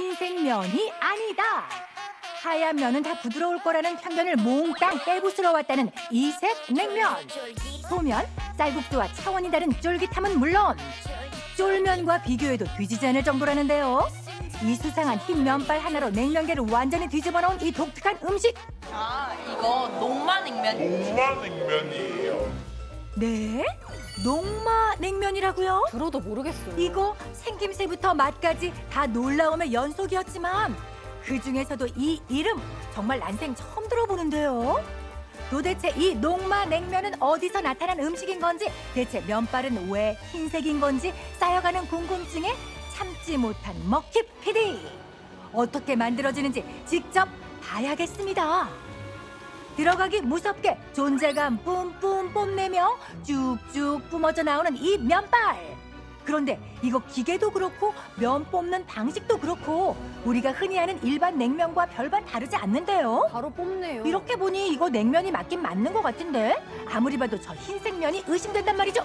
흰색 면이 아니다. 하얀 면은 다 부드러울 거라는 편견을 몽땅 빼부수러 왔다는 이색 냉면. 소면, 쌀국수와 차원이 다른 쫄깃함은 물론 쫄면과 비교해도 뒤지지 않을 정도라는데요. 이 수상한 흰 면발 하나로 냉면계를 완전히 뒤집어 놓은 이 독특한 음식. 아 이거 녹마냉면이에요. 동마냉면이에요. 네? 녹마 냉면이라고요? 들어도 모르겠어요. 이거 생김새부터 맛까지 다 놀라움의 연속이었지만 그 중에서도 이 이름 정말 난생 처음 들어보는데요. 도대체 이 녹마 냉면은 어디서 나타난 음식인 건지 대체 면발은 왜 흰색인 건지 쌓여가는 궁금증에 참지 못한 먹힙 PD 어떻게 만들어지는지 직접 봐야겠습니다. 들어가기 무섭게 존재감 뿜뿜 뽐내며 쭉쭉 뿜어져 나오는 이 면발. 그런데 이거 기계도 그렇고 면 뽑는 방식도 그렇고 우리가 흔히 아는 일반 냉면과 별반 다르지 않는데요. 바로 뽑네요. 이렇게 보니 이거 냉면이 맞긴 맞는 것 같은데 아무리 봐도 저 흰색 면이 의심된단 말이죠.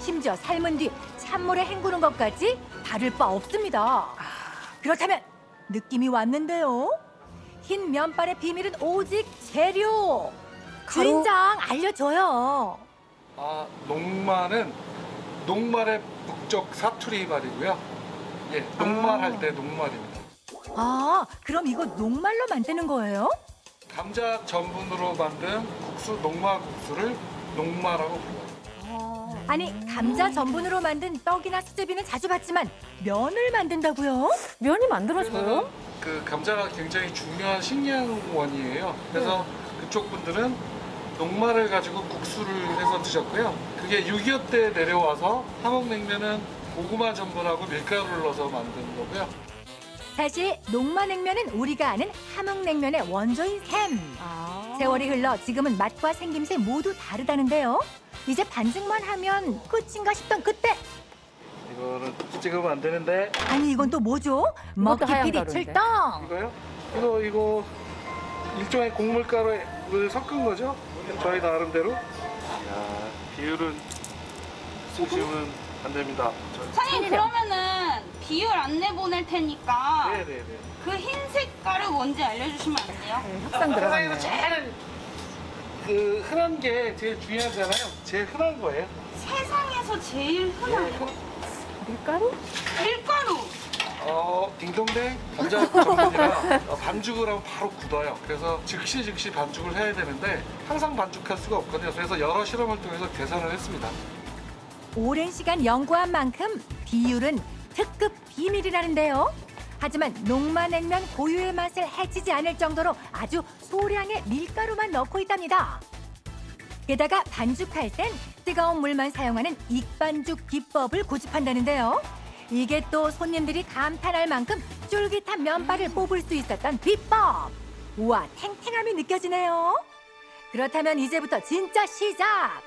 심지어 삶은 뒤 찬물에 헹구는 것까지 다를 바 없습니다. 그렇다면 느낌이 왔는데요. 흰 면발의 비밀은 오직 재료. 가루? 주인장 알려줘요. 아, 녹말은 녹말의 북쪽 사투리 말이고요. 예, 녹말할 때 녹말입니다. 아, 그럼 이거 녹말로 만드는 거예요? 감자 전분으로 만든 국수 녹말 국수를 녹말하고 불러요. 아니, 감자 전분으로 만든 떡이나 수제비는 자주 봤지만 면을 만든다고요? 면이 만들어져요? 그 감자가 굉장히 중요한 식량원이에요. 그래서 그쪽 분들은 녹말을 가지고 국수를 해서 드셨고요. 그게 6.25 때 내려와서 함흥냉면은 고구마 전분하고 밀가루를 넣어서 만든 거고요. 사실 녹마냉면은 우리가 아는 함흥냉면의 원조인 햄. 아. 세월이 흘러 지금은 맛과 생김새 모두 다르다는데요. 이제 반죽만 하면 끝인가 싶던 그때 이거는 찍으면 안 되는데 아니 이건 또 뭐죠? 먹기 하얀 피디 가루인데. 출동. 이거요? 이거 이거 일종의 곡물가루를 섞은 거죠? 저희 나름대로. 야 비율은 쓰시면 안 됩니다. 사장님 그러면은 비율 안내 보낼 테니까 네네네. 그 흰색 가루 뭔지 알려주시면 안 돼요? 네, 협상 들어갔네요. 제일 그 흔한 게 제일 중요하잖아요. 제일 흔한 거예요. 세상에서 제일 흔한 예, 흔- 밀가루? 밀가루. 어 딩동댕 감자 전분이라 어, 반죽을 하면 바로 굳어요. 그래서 즉시 즉시 반죽을 해야 되는데 항상 반죽할 수가 없거든요. 그래서 여러 실험을 통해서 계산을 했습니다. 오랜 시간 연구한 만큼 비율은 특급 비밀이라는데요. 하지만 녹마냉면 고유의 맛을 해치지 않을 정도로 아주 소량의 밀가루만 넣고 있답니다. 게다가 반죽할 땐 뜨거운 물만 사용하는 익반죽 기법을 고집한다는데요. 이게 또 손님들이 감탄할 만큼 쫄깃한 면발을 뽑을 수 있었던 비법. 우와, 탱탱함이 느껴지네요. 그렇다면 이제부터 진짜 시작.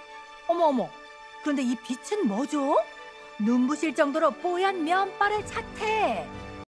어머 어머. 그런데 이 빛은 뭐죠? 눈부실 정도로 뽀얀 면발의 자태.